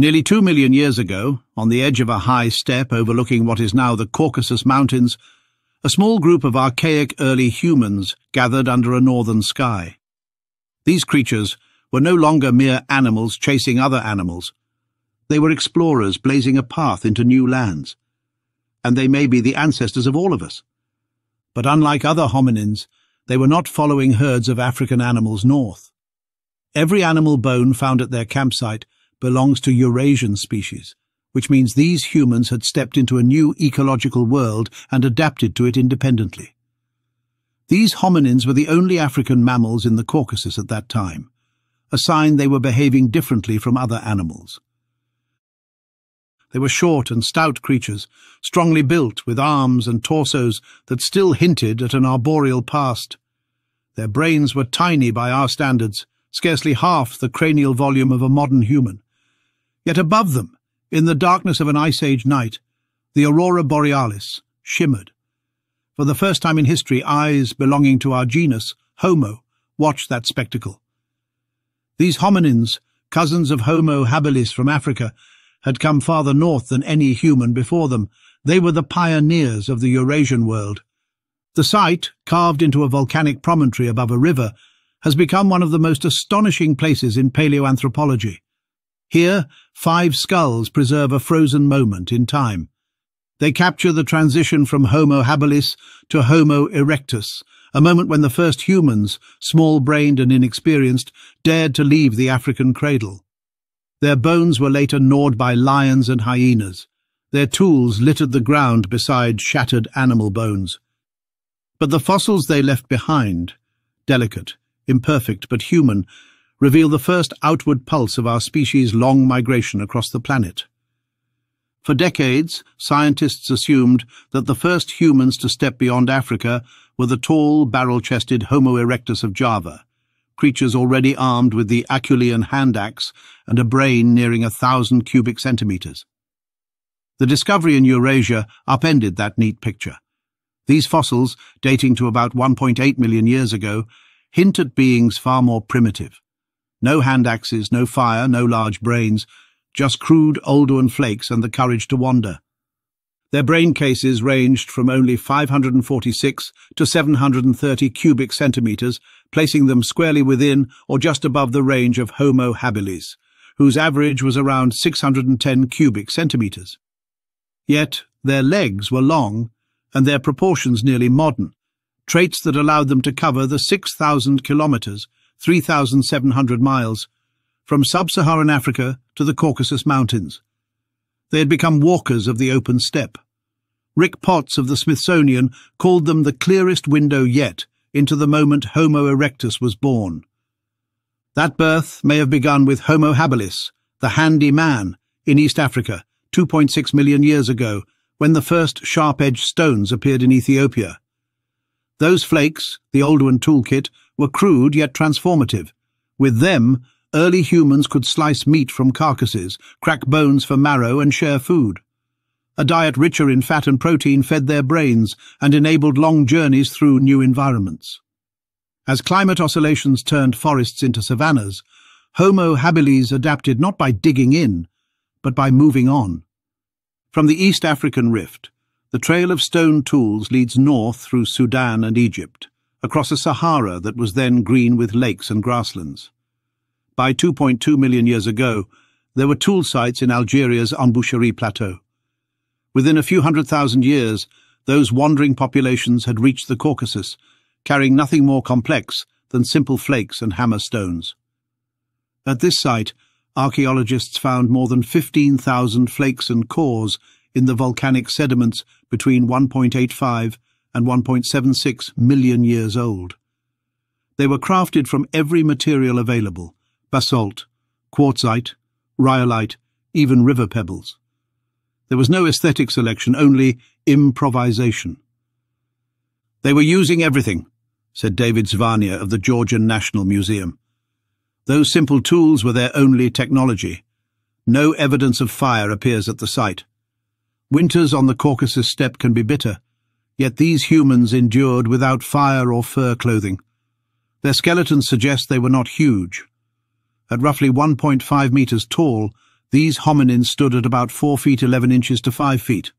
Nearly two million years ago, on the edge of a high steppe overlooking what is now the Caucasus Mountains, a small group of archaic early humans gathered under a northern sky. These creatures were no longer mere animals chasing other animals. They were explorers blazing a path into new lands. And they may be the ancestors of all of us. But unlike other hominins, they were not following herds of African animals north. Every animal bone found at their campsite belongs to Eurasian species, which means these humans had stepped into a new ecological world and adapted to it independently. These hominins were the only African mammals in the Caucasus at that time, a sign they were behaving differently from other animals. They were short and stout creatures, strongly built, with arms and torsos that still hinted at an arboreal past. Their brains were tiny by our standards, scarcely half the cranial volume of a modern human. Yet above them, in the darkness of an Ice Age night, the aurora borealis shimmered. For the first time in history, eyes belonging to our genus, Homo, watched that spectacle. These hominins, cousins of Homo habilis from Africa, had come farther north than any human before them. They were the pioneers of the Eurasian world. The site, carved into a volcanic promontory above a river, has become one of the most astonishing places in paleoanthropology. Here, five skulls preserve a frozen moment in time. They capture the transition from Homo habilis to Homo erectus, a moment when the first humans, small-brained and inexperienced, dared to leave the African cradle. Their bones were later gnawed by lions and hyenas. Their tools littered the ground beside shattered animal bones. But the fossils they left behind, delicate, imperfect but human, reveal the first outward pulse of our species' long migration across the planet. For decades, scientists assumed that the first humans to step beyond Africa were the tall, barrel-chested Homo erectus of Java, creatures already armed with the Acheulean hand axe and a brain nearing a thousand cubic centimetres. The discovery in Eurasia upended that neat picture. These fossils, dating to about 1.8 million years ago, hint at beings far more primitive. No hand axes, no fire, no large brains, just crude Oldowan flakes and the courage to wander. Their brain cases ranged from only 546 to 730 cubic centimetres, placing them squarely within or just above the range of Homo habilis, whose average was around 610 cubic centimetres. Yet their legs were long and their proportions nearly modern, traits that allowed them to cover the 6,000 kilometres 3,700 miles, from sub-Saharan Africa to the Caucasus Mountains. They had become walkers of the open steppe. Rick Potts of the Smithsonian called them the clearest window yet into the moment Homo erectus was born. That birth may have begun with Homo habilis, the handy man, in East Africa, 2.6 million years ago, when the first sharp-edged stones appeared in Ethiopia. Those flakes, the Oldowan toolkit, were crude yet transformative. With them, early humans could slice meat from carcasses, crack bones for marrow, and share food. A diet richer in fat and protein fed their brains and enabled long journeys through new environments. As climate oscillations turned forests into savannas, Homo habilis adapted not by digging in, but by moving on. From the East African rift, the trail of stone tools leads north through Sudan and Egypt across a Sahara that was then green with lakes and grasslands. By 2.2 million years ago, there were tool sites in Algeria's Embouchure Plateau. Within a few hundred thousand years, those wandering populations had reached the Caucasus, carrying nothing more complex than simple flakes and hammer stones. At this site, archaeologists found more than 15,000 flakes and cores in the volcanic sediments between 1.85 and 1.76 million years old. They were crafted from every material available, basalt, quartzite, rhyolite, even river pebbles. There was no aesthetic selection, only improvisation. They were using everything, said David Zvania of the Georgian National Museum. Those simple tools were their only technology. No evidence of fire appears at the site. Winters on the Caucasus steppe can be bitter, Yet these humans endured without fire or fur clothing. Their skeletons suggest they were not huge. At roughly 1.5 metres tall, These hominins stood at about 4 feet 11 inches to 5 feet.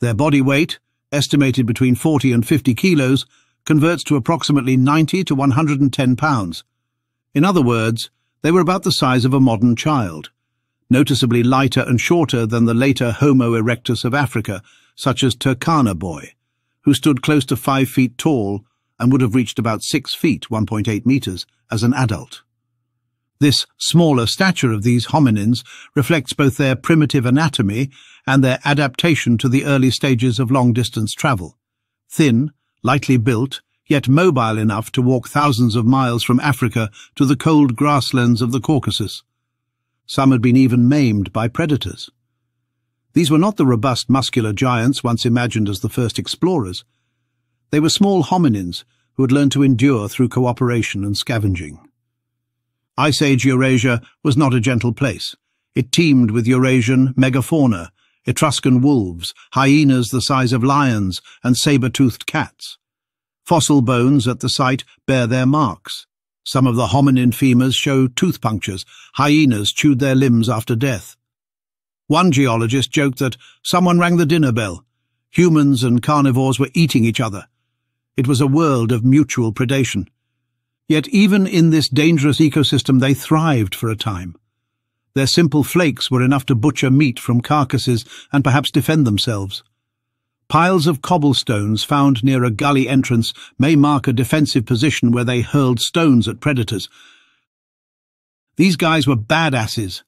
Their body weight, estimated between 40 and 50 kilos, converts to approximately 90 to 110 pounds. In other words, they were about the size of a modern child, noticeably lighter and shorter than the later Homo erectus of Africa, such as Turkana boy, who stood close to 5 feet tall and would have reached about 6 feet 1.8 meters as an adult. This smaller stature of these hominins reflects both their primitive anatomy and their adaptation to the early stages of long-distance travel. Thin, lightly built, yet mobile enough to walk thousands of miles from Africa to the cold grasslands of the Caucasus. Some had been even maimed by predators. These were not the robust muscular giants once imagined as the first explorers. They were small hominins who had learned to endure through cooperation and scavenging. Ice Age Eurasia was not a gentle place. It teemed with Eurasian megafauna, Etruscan wolves, hyenas the size of lions, and saber-toothed cats. Fossil bones at the site bear their marks. Some of the hominin femurs show tooth punctures. Hyenas chewed their limbs after death. One geologist joked that someone rang the dinner bell. Humans and carnivores were eating each other. It was a world of mutual predation. Yet even in this dangerous ecosystem they thrived for a time. Their simple flakes were enough to butcher meat from carcasses and perhaps defend themselves. Piles of cobblestones found near a gully entrance may mark a defensive position where they hurled stones at predators. These guys were badasses.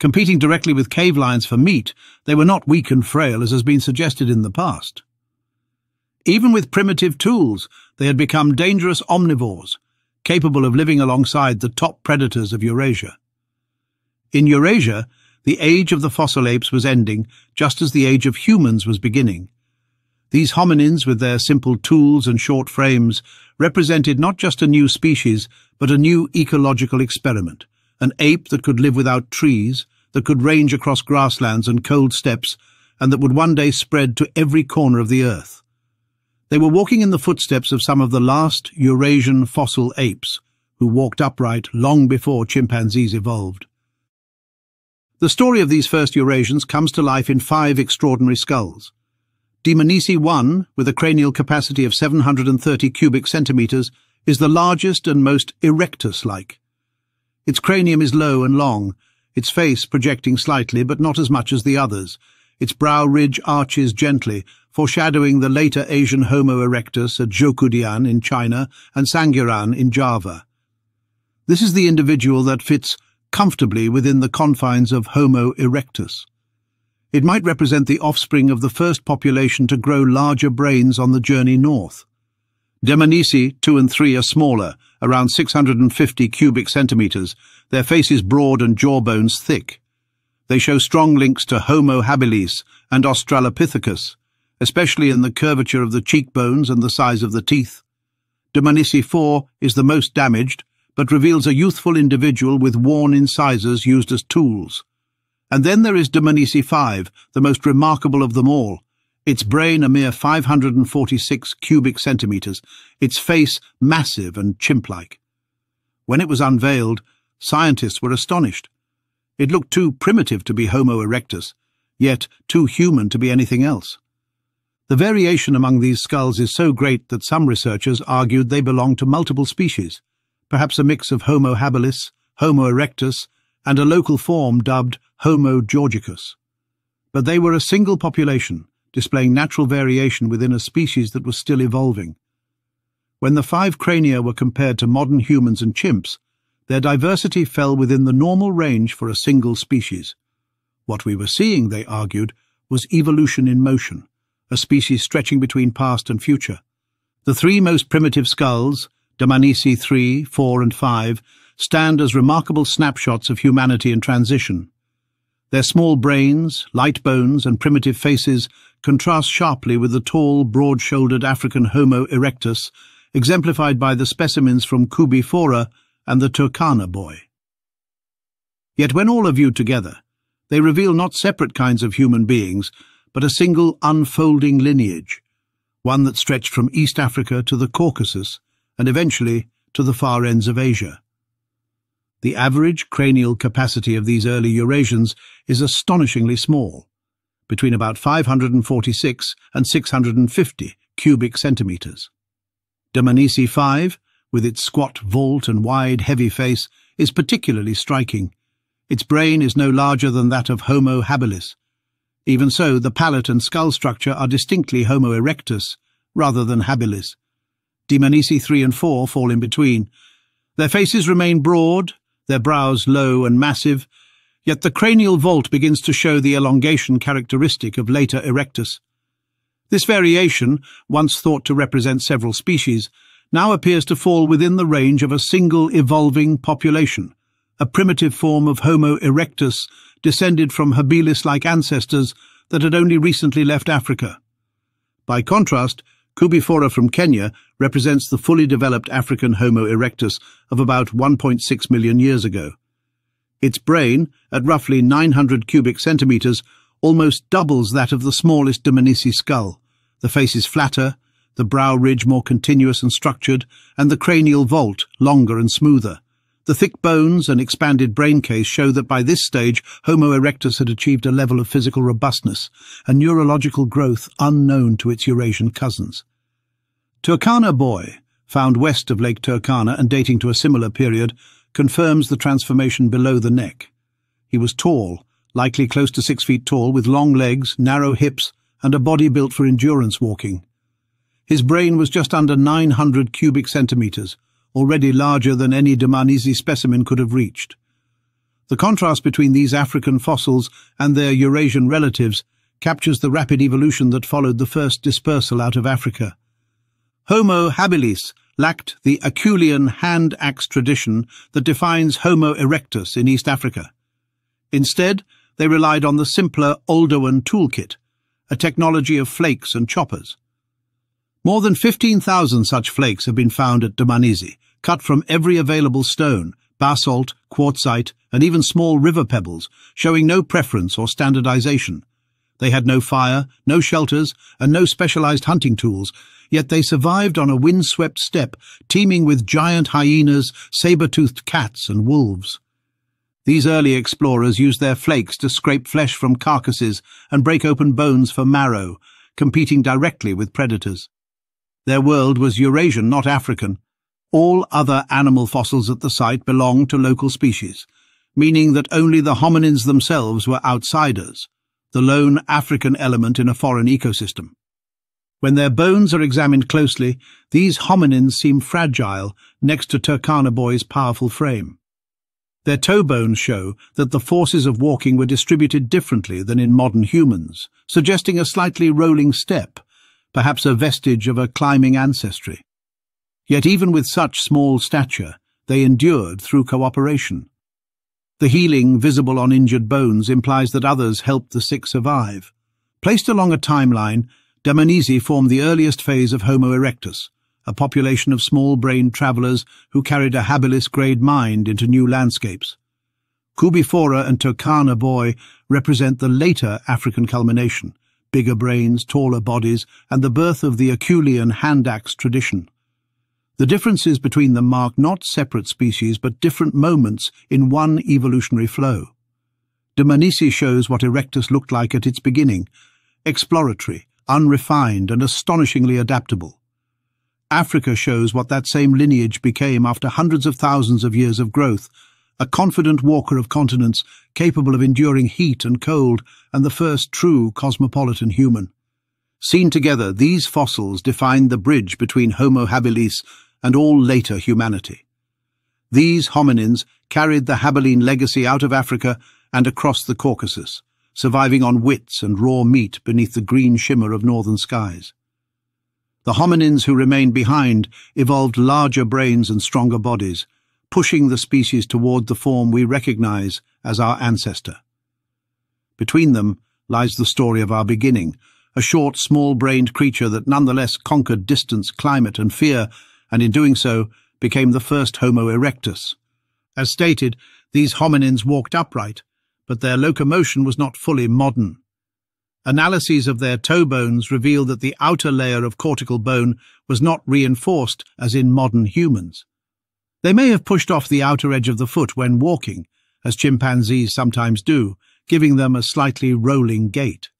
Competing directly with cave lions for meat, they were not weak and frail as has been suggested in the past. Even with primitive tools, they had become dangerous omnivores, capable of living alongside the top predators of Eurasia. In Eurasia, the age of the fossil apes was ending just as the age of humans was beginning. These hominins, with their simple tools and short frames, represented not just a new species, but a new ecological experiment, an ape that could live without trees, that could range across grasslands and cold steppes, and that would one day spread to every corner of the earth. They were walking in the footsteps of some of the last Eurasian fossil apes, who walked upright long before chimpanzees evolved. The story of these first Eurasians comes to life in five extraordinary skulls. Dmanisi 1, with a cranial capacity of 730 cubic centimetres, is the largest and most erectus-like. Its cranium is low and long, its face projecting slightly but not as much as the others, its brow ridge arches gently, foreshadowing the later Asian Homo erectus at Zhoukoudian in China and Sangiran in Java. This is the individual that fits comfortably within the confines of Homo erectus. It might represent the offspring of the first population to grow larger brains on the journey north. Dmanisi 2 and 3 are smaller, around 650 cubic centimetres, their faces broad and jawbones thick. They show strong links to Homo habilis and Australopithecus, especially in the curvature of the cheekbones and the size of the teeth. Dmanisi 4 is the most damaged, but reveals a youthful individual with worn incisors used as tools. And then there is Dmanisi 5, the most remarkable of them all, its brain a mere 546 cubic centimetres, its face massive and chimp-like. When it was unveiled, scientists were astonished. It looked too primitive to be Homo erectus, yet too human to be anything else. The variation among these skulls is so great that some researchers argued they belong to multiple species, perhaps a mix of Homo habilis, Homo erectus, and a local form dubbed Homo georgicus. But they were a single population, displaying natural variation within a species that was still evolving. When the five crania were compared to modern humans and chimps, their diversity fell within the normal range for a single species. What we were seeing, they argued, was evolution in motion, a species stretching between past and future. The three most primitive skulls, Dmanisi 3, 4 and 5, stand as remarkable snapshots of humanity in transition. Their small brains, light bones and primitive faces contrast sharply with the tall, broad-shouldered African Homo erectus, exemplified by the specimens from Koobi Fora and the Turkana boy. Yet when all are viewed together, they reveal not separate kinds of human beings, but a single unfolding lineage, one that stretched from East Africa to the Caucasus and eventually to the far ends of Asia. The average cranial capacity of these early Eurasians is astonishingly small, between about 546 and 650 cubic centimeters. Dmanisi 5, with its squat vault and wide, heavy face, is particularly striking. Its brain is no larger than that of Homo habilis. Even so, the palate and skull structure are distinctly Homo erectus, rather than habilis. Dmanisi 3 and 4 fall in between. Their faces remain broad, their brows low and massive, yet the cranial vault begins to show the elongation characteristic of later erectus. This variation, once thought to represent several species, now appears to fall within the range of a single evolving population, a primitive form of Homo erectus descended from habilis-like ancestors that had only recently left Africa. By contrast, Koobi Fora from Kenya represents the fully developed African Homo erectus of about 1.6 million years ago. Its brain, at roughly 900 cubic centimeters, almost doubles that of the smallest Dmanisi skull. The face is flatter, the brow ridge more continuous and structured, and the cranial vault longer and smoother. The thick bones and expanded brain case show that by this stage Homo erectus had achieved a level of physical robustness and neurological growth unknown to its Eurasian cousins. Turkana boy, found west of Lake Turkana and dating to a similar period, confirms the transformation below the neck. He was tall, likely close to six feet tall, with long legs, narrow hips, and a body built for endurance walking. His brain was just under 900 cubic centimetres, already larger than any Dmanisi specimen could have reached. The contrast between these African fossils and their Eurasian relatives captures the rapid evolution that followed the first dispersal out of Africa. Homo habilis lacked the Acheulean hand-axe tradition that defines Homo erectus in East Africa. Instead, they relied on the simpler Oldowan toolkit, a technology of flakes and choppers. More than 15,000 such flakes have been found at Dmanisi, cut from every available stone, basalt, quartzite, and even small river pebbles, showing no preference or standardization. They had no fire, no shelters, and no specialized hunting tools, yet they survived on a windswept steppe teeming with giant hyenas, saber-toothed cats, and wolves. These early explorers used their flakes to scrape flesh from carcasses and break open bones for marrow, competing directly with predators. Their world was Eurasian, not African. All other animal fossils at the site belonged to local species, meaning that only the hominins themselves were outsiders, the lone African element in a foreign ecosystem. When their bones are examined closely, these hominins seem fragile next to Turkana Boy's powerful frame. Their toe bones show that the forces of walking were distributed differently than in modern humans, suggesting a slightly rolling step perhaps a vestige of a climbing ancestry. Yet even with such small stature, they endured through cooperation. The healing visible on injured bones implies that others helped the sick survive. Placed along a timeline, Dmanisi formed the earliest phase of Homo erectus, a population of small-brained travellers who carried a habilis-grade mind into new landscapes. Koobi Fora and Turkana Boy represent the later African culmination, bigger brains, taller bodies, and the birth of the Acheulean hand-axe tradition. The differences between them mark not separate species but different moments in one evolutionary flow. Dmanisi shows what Erectus looked like at its beginning, exploratory, unrefined, and astonishingly adaptable. Africa shows what that same lineage became after hundreds of thousands of years of growth, a confident walker of continents capable of enduring heat and cold, and the first true cosmopolitan human. Seen together, these fossils define the bridge between Homo habilis and all later humanity. These hominins carried the habiline legacy out of Africa and across the Caucasus, surviving on wits and raw meat beneath the green shimmer of northern skies. The hominins who remained behind evolved larger brains and stronger bodies, pushing the species toward the form we recognize as our ancestor. Between them lies the story of our beginning, a short, small-brained creature that nonetheless conquered distance, climate and fear, and in doing so became the first Homo erectus. As stated, these hominins walked upright, but their locomotion was not fully modern. Analyses of their toe bones reveal that the outer layer of cortical bone was not reinforced as in modern humans. They may have pushed off the outer edge of the foot when walking, as chimpanzees sometimes do, giving them a slightly rolling gait.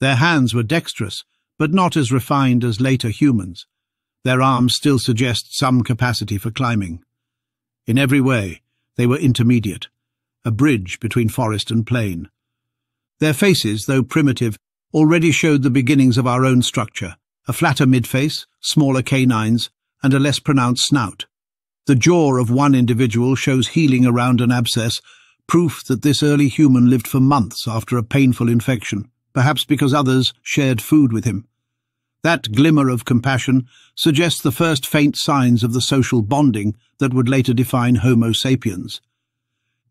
Their hands were dexterous, but not as refined as later humans. Their arms still suggest some capacity for climbing. In every way, they were intermediate, a bridge between forest and plain. Their faces, though primitive, already showed the beginnings of our own structure, a flatter midface, smaller canines, and a less pronounced snout. The jaw of one individual shows healing around an abscess, proof that this early human lived for months after a painful infection, perhaps because others shared food with him. That glimmer of compassion suggests the first faint signs of the social bonding that would later define Homo sapiens.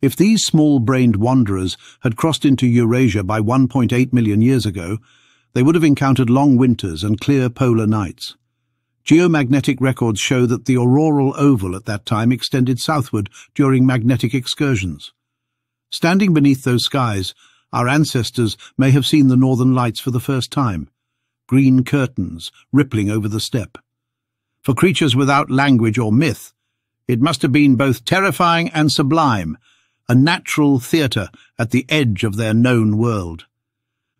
If these small-brained wanderers had crossed into Eurasia by 1.8 million years ago, they would have encountered long winters and clear polar nights. Geomagnetic records show that the auroral oval at that time extended southward during magnetic excursions. Standing beneath those skies, our ancestors may have seen the northern lights for the first time, green curtains rippling over the steppe. For creatures without language or myth, it must have been both terrifying and sublime, a natural theatre at the edge of their known world.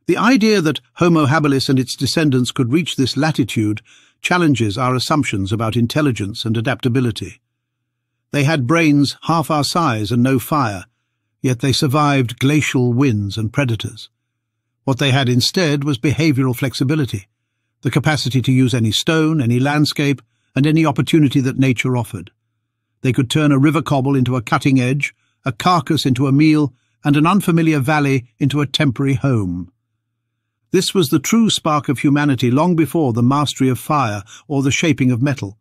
The idea that Homo habilis and its descendants could reach this latitude challenges our assumptions about intelligence and adaptability. They had brains half our size and no fire, yet they survived glacial winds and predators. What they had instead was behavioral flexibility, the capacity to use any stone, any landscape, and any opportunity that nature offered. They could turn a river cobble into a cutting edge, a carcass into a meal, and an unfamiliar valley into a temporary home. This was the true spark of humanity long before the mastery of fire or the shaping of metal,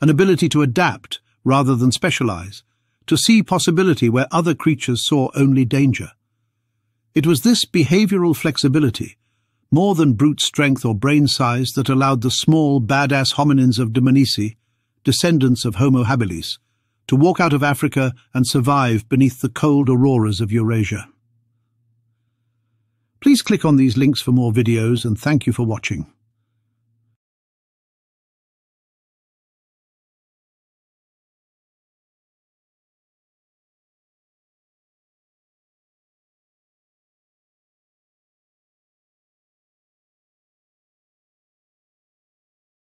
an ability to adapt rather than specialize, to see possibility where other creatures saw only danger. It was this behavioral flexibility, more than brute strength or brain size, that allowed the small, badass hominins of Dmanisi, descendants of Homo habilis, to walk out of Africa and survive beneath the cold auroras of Eurasia. Please click on these links for more videos and thank you for watching.